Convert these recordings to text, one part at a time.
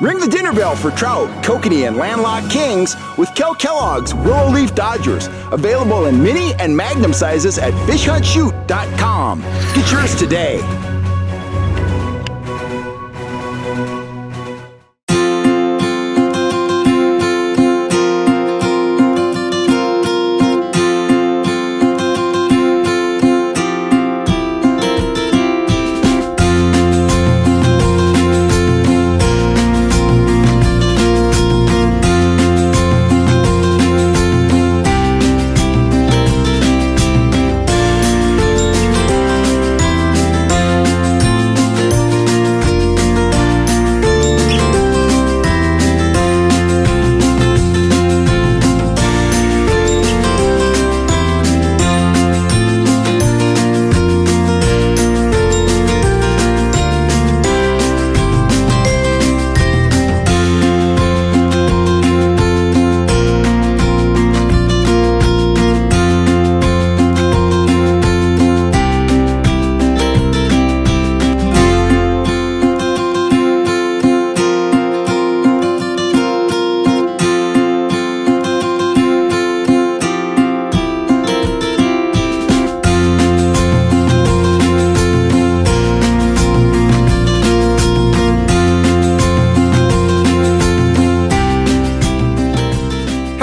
Ring the dinner bell for trout, kokanee, and landlocked kings with Cal Kellogg's Willow Leaf Dodgers. Available in mini and magnum sizes at fishhuntshoot.com. Get yours today.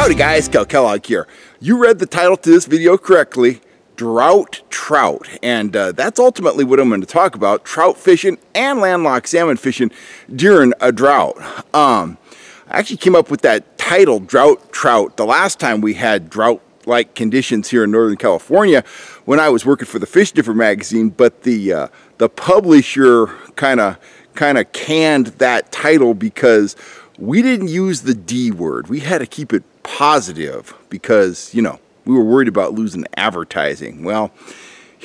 Howdy guys, Cal Kellogg here. You read the title to this video correctly, Drought Trout. And uh, that's ultimately what I'm going to talk about, trout fishing and landlocked salmon fishing during a drought. Um, I actually came up with that title, Drought Trout, the last time we had drought like conditions here in Northern California when I was working for the Fish Sniffer magazine, but the uh, the publisher kind of kind of canned that title because we didn't use the D word. We had to keep it positive because, you know, we were worried about losing advertising. Well,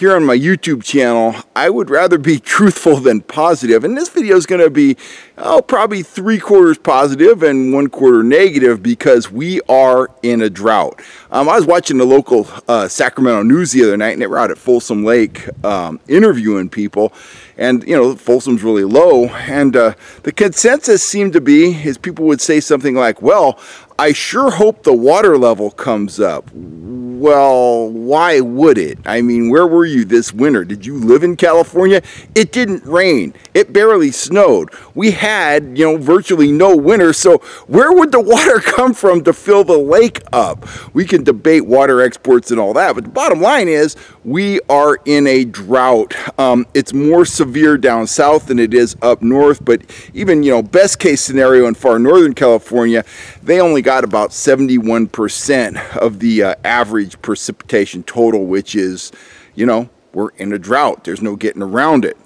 here on my YouTube channel, I would rather be truthful than positive. And this video is going to be, oh, probably three quarters positive and one quarter negative because we are in a drought. Um, I was watching the local uh, Sacramento news the other night and they were out at Folsom Lake um, interviewing people. And, you know, Folsom's really low. And uh, the consensus seemed to be is people would say something like, well, I sure hope the water level comes up. Well, why would it? I mean, where were you this winter? Did you live in California? It didn't rain. It barely snowed. We had, you know, virtually no winter. So where would the water come from to fill the lake up? We can debate water exports and all that, but the bottom line is we are in a drought. Um, it's more severe down south than it is up north, but even, you know, best case scenario in far northern California, they only got about 71% of the uh, average precipitation total, which is, you know, we're in a drought. There's no getting around it.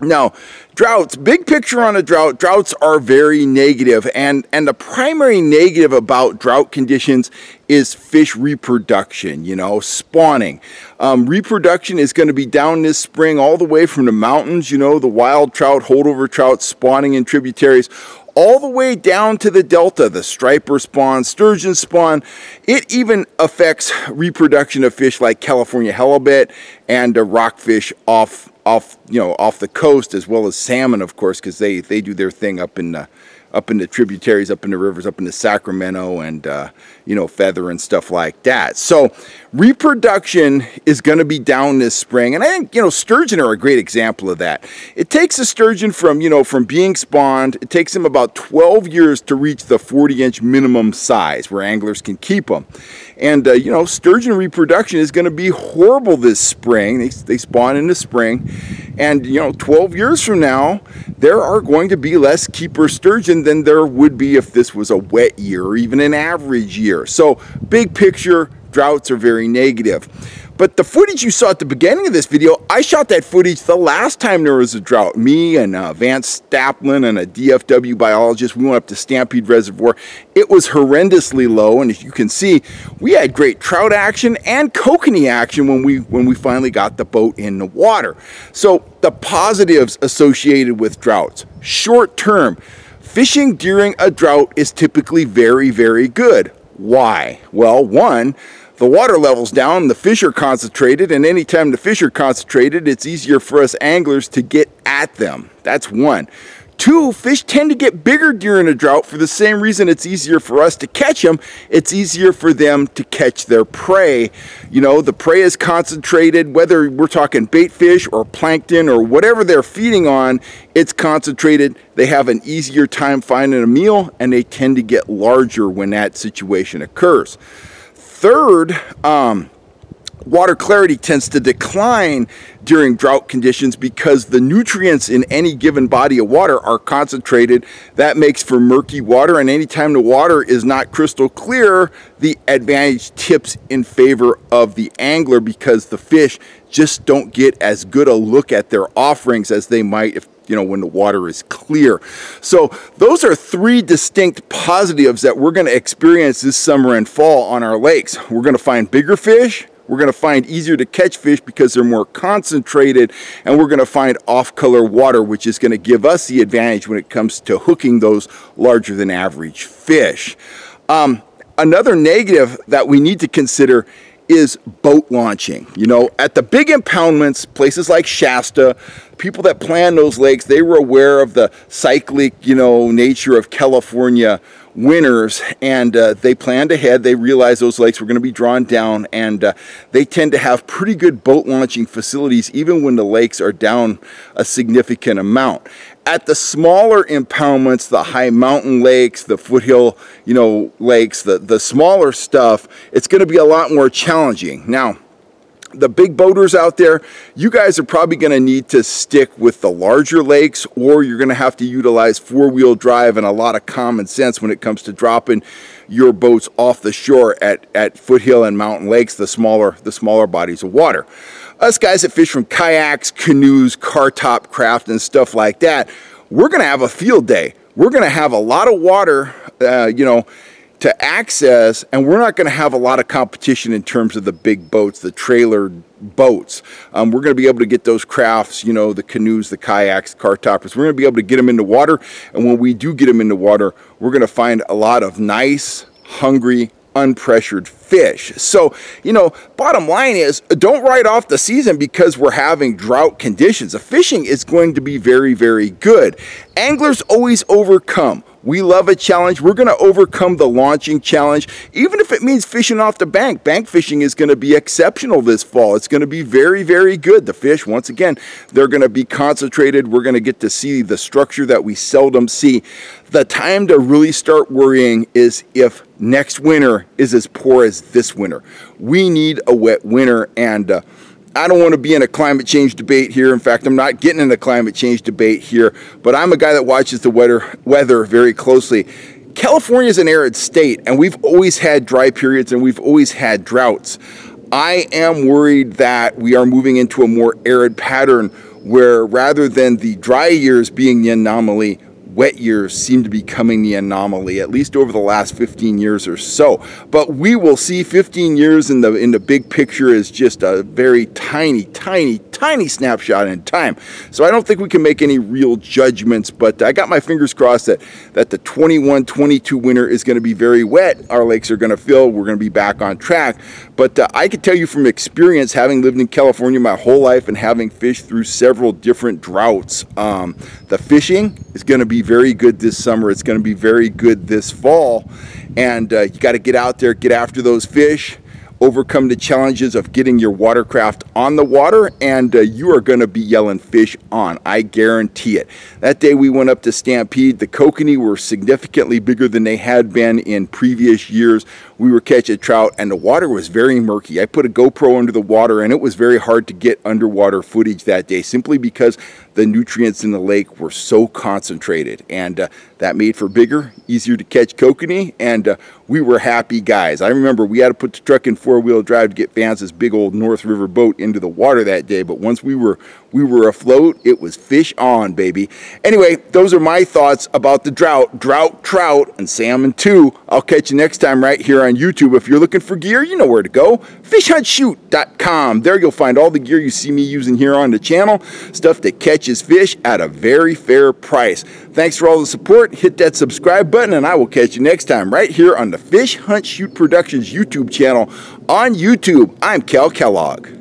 Now, droughts, big picture on a drought, droughts are very negative and, and the primary negative about drought conditions is fish reproduction, you know, spawning. Um, reproduction is going to be down this spring all the way from the mountains, you know, the wild trout, holdover trout spawning in tributaries all the way down to the delta, the striper spawn, sturgeon spawn. It even affects reproduction of fish like California halibut and uh, rockfish off off you know off the coast as well as salmon of course because they they do their thing up in the up in the tributaries, up in the rivers, up in the Sacramento, and uh, you know, feather and stuff like that. So reproduction is going to be down this spring, and I think you know, sturgeon are a great example of that. It takes a sturgeon from you know from being spawned, it takes them about 12 years to reach the 40-inch minimum size where anglers can keep them. And uh, you know, sturgeon reproduction is going to be horrible this spring. They, they spawn in the spring, and you know, 12 years from now, there are going to be less keeper sturgeon than there would be if this was a wet year or even an average year. So, big picture, droughts are very negative. But the footage you saw at the beginning of this video, I shot that footage the last time there was a drought. Me and uh, Vance Staplin and a DFW biologist, we went up to Stampede Reservoir. It was horrendously low, and as you can see, we had great trout action and kokanee action when we when we finally got the boat in the water. So the positives associated with droughts, short term, fishing during a drought is typically very, very good. Why? Well, one, the water level's down, the fish are concentrated, and anytime the fish are concentrated, it's easier for us anglers to get at them. That's one. Two, fish tend to get bigger during a drought for the same reason it's easier for us to catch them. It's easier for them to catch their prey. You know, the prey is concentrated, whether we're talking bait fish or plankton or whatever they're feeding on, it's concentrated. They have an easier time finding a meal and they tend to get larger when that situation occurs. Third, um, water clarity tends to decline during drought conditions because the nutrients in any given body of water are concentrated. That makes for murky water, and anytime the water is not crystal clear, the advantage tips in favor of the angler because the fish just don't get as good a look at their offerings as they might if you know, when the water is clear. So those are three distinct positives that we're going to experience this summer and fall on our lakes. We're going to find bigger fish, we're going to find easier to catch fish because they're more concentrated and we're going to find off-color water which is going to give us the advantage when it comes to hooking those larger than average fish. Um, another negative that we need to consider is boat launching. You know, at the big impoundments, places like Shasta, people that plan those lakes, they were aware of the cyclic, you know, nature of California winters and uh, they planned ahead. They realized those lakes were going to be drawn down and uh, they tend to have pretty good boat launching facilities even when the lakes are down a significant amount. At the smaller impoundments, the high mountain lakes, the foothill, you know, lakes, the, the smaller stuff, it's going to be a lot more challenging. Now, the big boaters out there, you guys are probably going to need to stick with the larger lakes or you're going to have to utilize four-wheel drive and a lot of common sense when it comes to dropping your boats off the shore at, at foothill and mountain lakes, the smaller, the smaller bodies of water. Us guys that fish from kayaks, canoes, car top craft and stuff like that, we're going to have a field day. We're going to have a lot of water, uh, you know, to access, and we're not going to have a lot of competition in terms of the big boats, the trailer boats. Um, we're going to be able to get those crafts, you know, the canoes, the kayaks, car toppers. We're going to be able to get them into water, and when we do get them into water, we're going to find a lot of nice, hungry, unpressured fish. So, you know, bottom line is don't write off the season because we're having drought conditions. The fishing is going to be very, very good. Anglers always overcome. We love a challenge. We're going to overcome the launching challenge, even if it means fishing off the bank. Bank fishing is going to be exceptional this fall. It's going to be very, very good. The fish, once again, they're going to be concentrated. We're going to get to see the structure that we seldom see. The time to really start worrying is if next winter is as poor as this winter. We need a wet winter and uh, I don't want to be in a climate change debate here. In fact, I'm not getting in a climate change debate here, but I'm a guy that watches the weather, weather very closely. California is an arid state, and we've always had dry periods and we've always had droughts. I am worried that we are moving into a more arid pattern where rather than the dry years being the anomaly, wet years seem to be coming the anomaly, at least over the last 15 years or so. But we will see 15 years in the in the big picture is just a very tiny, tiny, tiny snapshot in time. So I don't think we can make any real judgments, but I got my fingers crossed that, that the 21-22 winter is going to be very wet. Our lakes are going to fill. We're going to be back on track. But uh, I can tell you from experience, having lived in California my whole life and having fished through several different droughts, um, the fishing is going to be very good this summer. It's going to be very good this fall. And uh, you got to get out there, get after those fish overcome the challenges of getting your watercraft on the water and uh, you are going to be yelling fish on. I guarantee it. That day we went up to Stampede. The kokanee were significantly bigger than they had been in previous years. We were catching trout and the water was very murky. I put a GoPro under the water and it was very hard to get underwater footage that day simply because the nutrients in the lake were so concentrated and uh, that made for bigger, easier to catch kokanee and uh, we were happy guys. I remember we had to put the truck in four-wheel drive to get Vance's big old North River boat into the water that day, but once we were we were afloat, it was fish on, baby. Anyway, those are my thoughts about the drought, drought, trout, and salmon too. I'll catch you next time right here on YouTube. If you're looking for gear, you know where to go. Fishhuntshoot.com. There you'll find all the gear you see me using here on the channel. Stuff that catches fish at a very fair price. Thanks for all the support. Hit that subscribe button and I will catch you next time right here on the Fish Hunt Shoot Productions YouTube channel on YouTube. I'm Cal Kellogg.